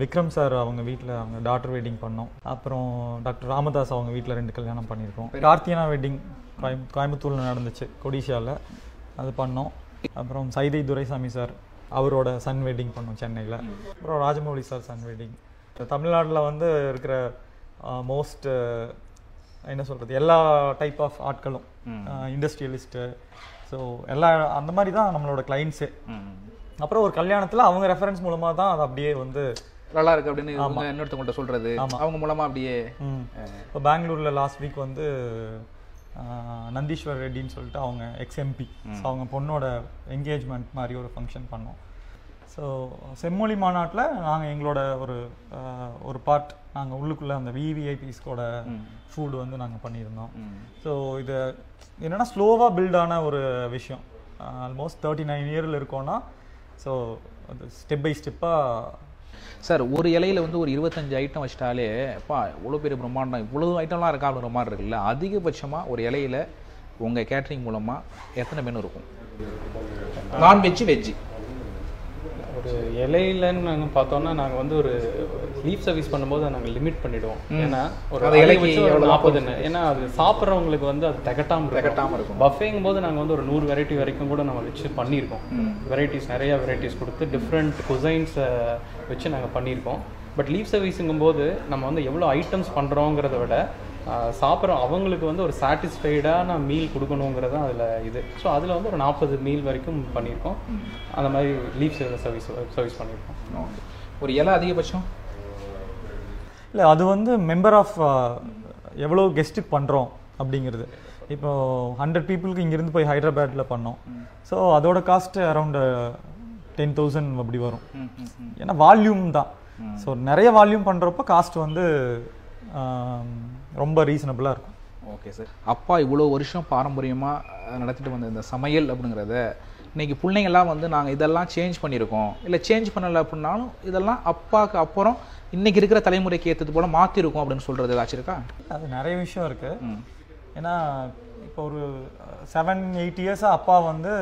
Vikram sir அவங்க வீட்டில் அவங்க டாக்டர் வெட்டிங் பண்ணோம். அப்புறம் டாக்டர் ராமதாஸ் அவங்க வீட்டில் ரெண்டு கல்யாணம் பண்ணியிருக்கோம். கார்த்தியனா வெட்டிங் கோயம் கோயம்புத்தூரில் நடந்துச்சு கொடிஷியாவில் அது பண்ணோம். அப்புறம் சைதை துரைசாமி சார் அவரோட சன் வெட்டிங் பண்ணோம் சென்னையில். அப்புறம் ராஜமௌலி சார் சன் வெட்டிங் தமிழ்நாட்டில் வந்து இருக்கிற மோஸ்ட் என்ன சொல்கிறது எல்லா டைப் ஆஃப் ஆட்களும் இண்டஸ்ட்ரியலிஸ்ட்டு ஸோ எல்லா அந்த மாதிரி தான் நம்மளோட கிளைண்ட்ஸு அப்புறம் ஒரு கல்யாணத்தில் அவங்க ரெஃபரன்ஸ் மூலமாக தான் அது அப்படியே வந்து நல்லா இருக்கு அப்படின்னு இவங்க இன்னொருத்தவங்கள்ட்ட சொல்றது. அவங்க மூலமா அப்படியே இப்போ பெங்களூரில் லாஸ்ட் வீக் வந்து நந்தீஸ்வர் ரெட்டின்னு சொல்லிட்டு அவங்க எக்ஸ்எம்பி ஸோ அவங்க பொண்ணோட என்கேஜ்மெண்ட் மாதிரி ஒரு ஃபங்க்ஷன் பண்ணோம். ஸோ செம்மொழி மாநாட்டில் நாங்கள் எங்களோட ஒரு ஒரு பார்ட் நாங்கள் உள்ளுக்குள்ளே அந்த விவிஐபிஸ்கோட ஃபுட் வந்து நாங்கள் பண்ணியிருந்தோம். ஸோ இது என்னென்னா ஸ்லோவாக பில்டான ஒரு விஷயம். ஆல்மோஸ்ட் தேர்ட்டி நைன் இயரில் இருக்கோன்னா ஸோ அது ஸ்டெப் பை ஸ்டெப்பாக சார் ஒரு இலையில வந்து ஒரு இருபத்தஞ்சு ஐட்டம் வச்சிட்டாலே அப்பா இவ்வளோ பெரிய பிரம்மாண்டம் இவ்வளவு ஐட்டம்லாம் இருக்கா அப்படின்ற மாதிரி இருக்குல்ல? அதிகபட்சமாக ஒரு இலையில உங்கள் கேட்ரிங் மூலமாக எத்தனை மெனு இருக்கும்? நான்வெஜ் வெஜ்ஜு ஒரு இலையிலன்னு நாங்கள் பார்த்தோம்னா நாங்கள் வந்து ஒரு லீஃப் சர்வீஸ் பண்ணும்போது நாங்கள் லிமிட் பண்ணிடுவோம். ஏன்னா ஒரு அது இலைக்கு அதிகபட்சம் ஒரு எவ்வளவு நாற்பது ஏன்னா அது சாப்பிட்றவங்களுக்கு வந்து அது திகட்டாம திகட்டாம இருக்கும். பஃபேங்கும் போது நாங்கள் வந்து ஒரு நூறு வெரைட்டி வரைக்கும் கூட நம்ம வச்சு பண்ணியிருக்கோம். வெரைட்டிஸ் நிறைய வெரைட்டிஸ் கொடுத்து டிஃப்ரெண்ட் குசைன்ஸை வச்சு நாங்கள் பண்ணியிருக்கோம். பட் லீஃப் சர்வீஸுங்கும் போது நம்ம வந்து எவ்வளோ ஐட்டம்ஸ் பண்ணுறோங்கிறத விட சாப்பிட்றோம் அவங்களுக்கு வந்து ஒரு சாட்டிஸ்ஃபைடான மீல் கொடுக்கணுங்கிறது தான் அதில் இது. ஸோ அதில் வந்து ஒரு நாற்பது மீல் வரைக்கும் பண்ணியிருக்கோம். அந்த மாதிரி லீஃப் சர்வீஸ் சர்வீஸ் பண்ணியிருக்கோம். ஓகே ஒரு இலை அதிகபட்சம்? இல்லை அது வந்து மெம்பர் ஆஃப் எவ்வளோ கெஸ்ட்டுக்கு பண்ணுறோம் அப்படிங்கிறது. இப்போ ஹண்ட்ரட் பீப்புளுக்கு இங்கேருந்து போய் ஹைதராபாத்தில் பண்ணோம். ஸோ அதோட காஸ்ட் அரௌண்ட் டென் தௌசண்ட் அப்படி வரும். ஏன்னா வால்யூம் தான். ஸோ நிறைய வால்யூம் பண்ணுறப்போ காஸ்ட் வந்து ரொம்ப ரீசனபிளாக இருக்கும். ஓகே சார் அப்பா இவ்வளோ வருஷம் பாரம்பரியமாக நடத்திட்டு வந்த இந்த சமையல் அப்படிங்கிறத இன்னைக்கு பிள்ளைங்கள்லாம் வந்து நாங்கள் இதெல்லாம் சேஞ்ச் பண்ணியிருக்கோம். இல்லை சேஞ்ச் பண்ணலை அப்படின்னாலும் இதெல்லாம் அப்பாவுக்கு அப்புறம் இன்னைக்கு இருக்கிற தலைமுறைக்கு ஏற்றது போல மாற்றிருக்கோம் அப்படின்னு சொல்கிறது ஏதாச்சும் இருக்கா? அது நிறைய விஷயம் இருக்குது ஏன்னா இப்போ ஒரு செவன் எயிட் இயர்ஸாக அப்பா வந்து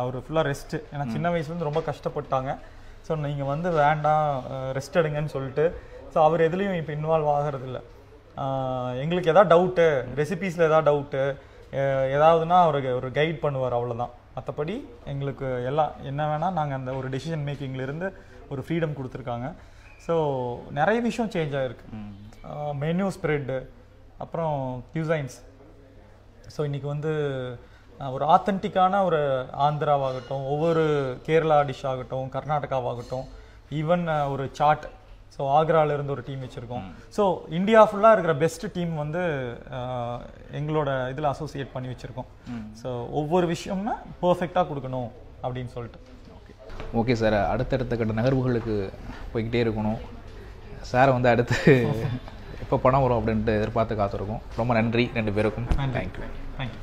அவர் ஃபுல்லாக ரெஸ்ட்டு ஏன்னா சின்ன வயசுலேருந்து ரொம்ப கஷ்டப்பட்டாங்க. ஸோ நீங்கள் வந்து வேண்டாம் ரெஸ்ட் எடுங்கன்னு சொல்லிட்டு. ஸோ அவர் எதுலேயும் இப்போ இன்வால்வ் ஆகிறதில்ல. எங்களுக்கு எதாவது டவுட்டு ரெசிபீஸில் எதாவது டவுட்டு ஏதாவதுன்னா அவருக்கு ஒரு கைட் பண்ணுவார் அவ்வளோதான் மற்றபடி எங்களுக்கு எல்லாம் என்ன வேணால் நாங்கள் அந்த ஒரு டெசிஷன் மேக்கிங்லேருந்து ஒரு ஃப்ரீடம் கொடுத்துருக்காங்க. ஸோ நிறைய விஷயம் சேஞ்ச் ஆகிருக்கு மெனு ஸ்ப்ரெட்டு அப்புறம் கியூசைன்ஸ் ஸோ இன்றைக்கி வந்து ஒரு ஆத்தென்டிக்கான ஒரு ஆந்திராவாகட்டும் ஒவ்வொரு கேரளா டிஷ் ஆகட்டும் கர்நாடகாவாகட்டும் ஈவன் ஒரு சாட் ஸோ ஆக்ரால இருந்து ஒரு டீம் வச்சுருக்கோம். ஸோ இந்தியா ஃபுல்லாக இருக்கிற பெஸ்ட் டீம் வந்து எங்களோட இதில் அசோசியேட் பண்ணி வச்சுருக்கோம். ஸோ ஒவ்வொரு விஷயம்னா பர்ஃபெக்டாக கொடுக்கணும் அப்படின்னு சொல்லிட்டு. ஓகே சார் அடுத்தடுத்த கட்ட நகர்வுகளுக்கு போய்கிட்டே இருக்கணும். சாரை வந்து அடுத்து எப்போ பணம் வரும் அப்படின்ட்டு எதிர்பார்த்து காத்திருக்கோம். ரொம்ப நன்றி. ரெண்டு பேருக்கும். Thank you thank you